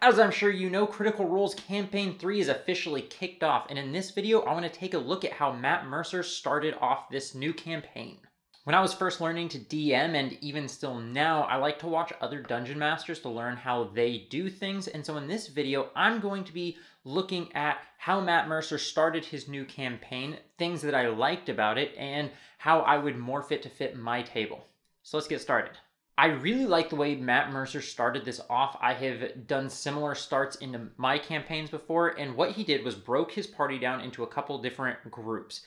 As I'm sure you know, Critical Role's Campaign 3 is officially kicked off, and in this video, I want to take a look at how Matt Mercer started off this new campaign. When I was first learning to DM, and even still now, I like to watch other Dungeon Masters to learn how they do things, and so in this video, I'm going to be looking at how Matt Mercer started his new campaign, things that I liked about it, and how I would morph it to fit my table. So let's get started. I really like the way Matt Mercer started this off. I have done similar starts into my campaigns before, and what he did was broke his party down into a couple different groups.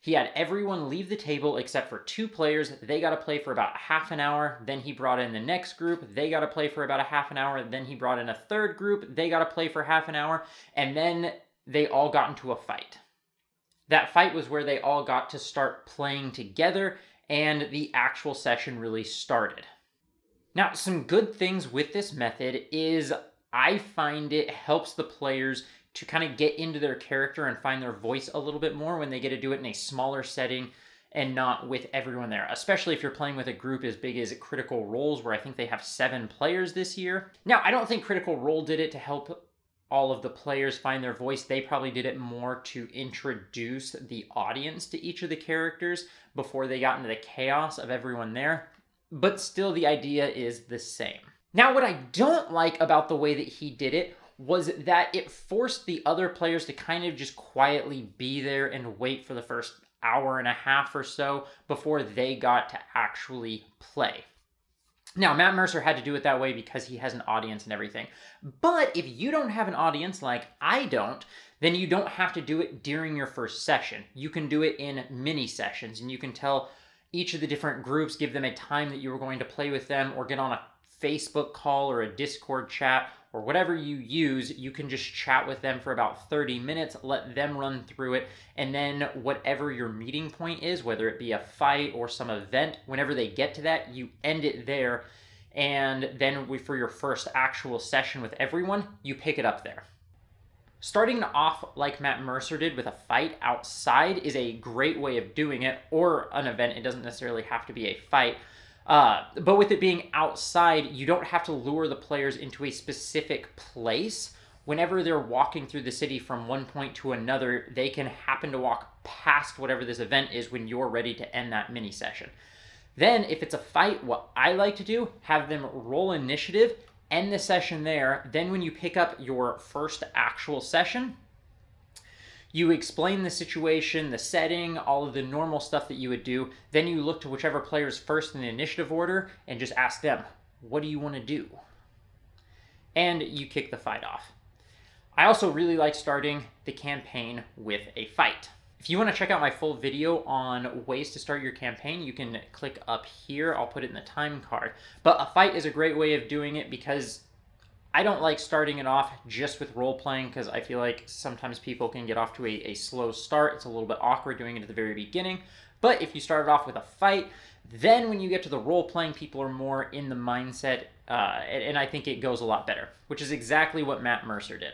He had everyone leave the table except for two players. They got to play for about half an hour. Then he brought in the next group. They got to play for about a half an hour. Then he brought in a third group. They got to play for half an hour. And then they all got into a fight. That fight was where they all got to start playing together and the actual session really started. Now, some good things with this method is I find it helps the players to kind of get into their character and find their voice a little bit more when they get to do it in a smaller setting and not with everyone there, especially if you're playing with a group as big as Critical Roles, where I think they have seven players this year. Now, I don't think Critical Role did it to help all of the players find their voice. They probably did it more to introduce the audience to each of the characters before they got into the chaos of everyone there. But still, the idea is the same. Now, what I don't like about the way that he did it was that it forced the other players to kind of just quietly be there and wait for the first hour and a half or so before they got to actually play. Now, Matt Mercer had to do it that way because he has an audience and everything. But if you don't have an audience like I don't, then you don't have to do it during your first session. You can do it in mini sessions and you can tell each of the different groups, give them a time that you are going to play with them or get on a Facebook call or a Discord chat or whatever you use, you can just chat with them for about 30 minutes, let them run through it, and then whatever your meeting point is, whether it be a fight or some event, whenever they get to that, you end it there. And then we, for your first actual session with everyone, you pick it up there. Starting off like Matt Mercer did with a fight outside is a great way of doing it, or an event. It doesn't necessarily have to be a fight. Uh, but with it being outside, you don't have to lure the players into a specific place. Whenever they're walking through the city from one point to another, they can happen to walk past whatever this event is when you're ready to end that mini session. Then, if it's a fight, what I like to do, have them roll initiative, end the session there. Then, when you pick up your first actual session, you explain the situation, the setting, all of the normal stuff that you would do. Then you look to whichever player is first in the initiative order and just ask them, what do you want to do? And you kick the fight off. I also really like starting the campaign with a fight. If you want to check out my full video on ways to start your campaign, you can click up here. I'll put it in the time card. But a fight is a great way of doing it because I don't like starting it off just with role playing because I feel like sometimes people can get off to a, a slow start. It's a little bit awkward doing it at the very beginning. But if you start it off with a fight, then when you get to the role playing, people are more in the mindset, uh, and, and I think it goes a lot better, which is exactly what Matt Mercer did.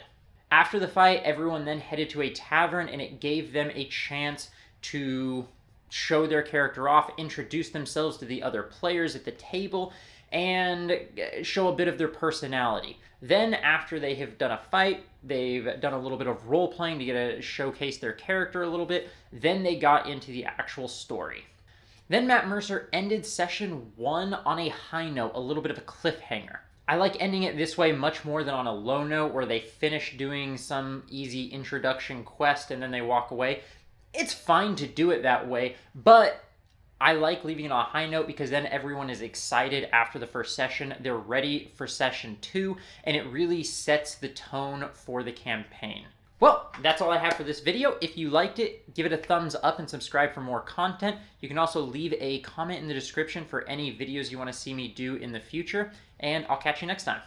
After the fight, everyone then headed to a tavern, and it gave them a chance to show their character off, introduce themselves to the other players at the table, and show a bit of their personality. Then, after they have done a fight, they've done a little bit of role playing to get to showcase their character a little bit, then they got into the actual story. Then Matt Mercer ended session one on a high note, a little bit of a cliffhanger. I like ending it this way much more than on a low note where they finish doing some easy introduction quest and then they walk away. It's fine to do it that way, but I like leaving it on a high note because then everyone is excited after the first session. They're ready for session two, and it really sets the tone for the campaign. Well, that's all I have for this video. If you liked it, give it a thumbs up and subscribe for more content. You can also leave a comment in the description for any videos you want to see me do in the future, and I'll catch you next time.